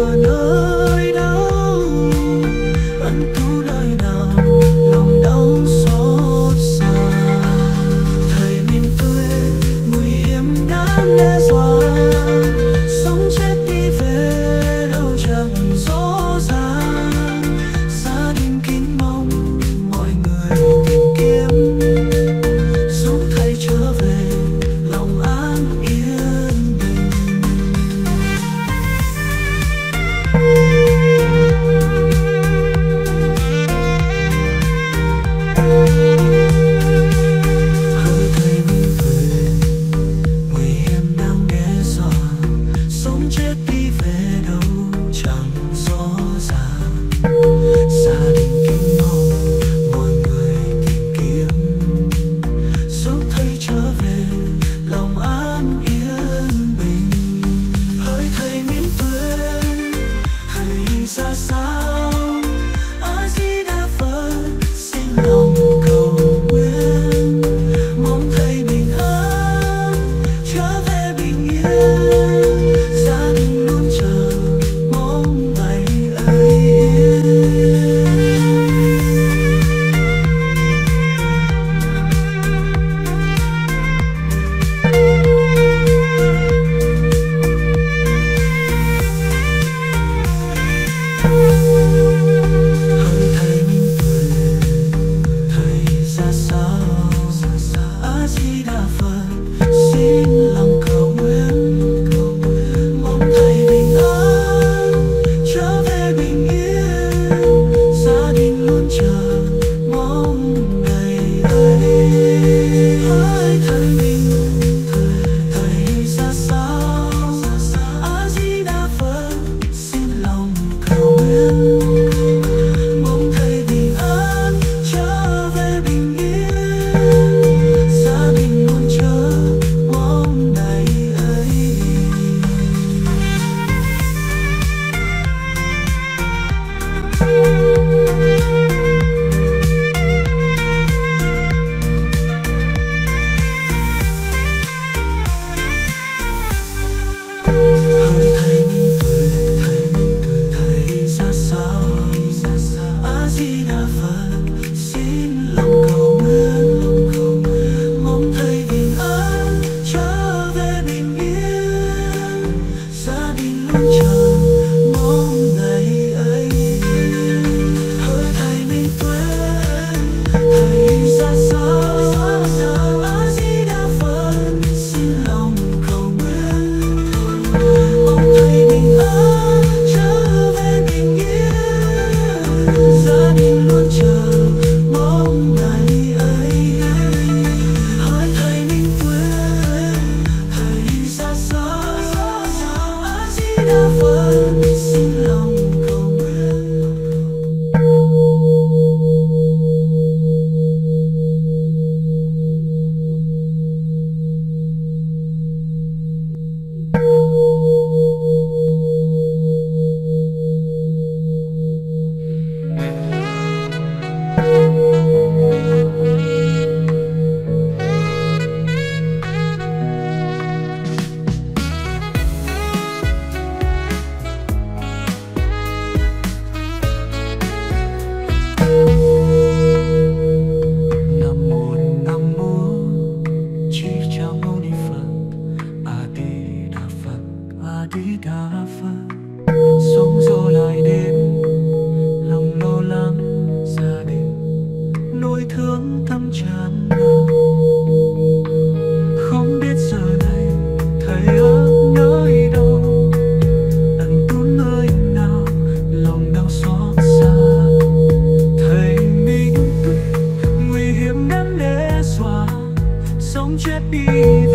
no. không chết đi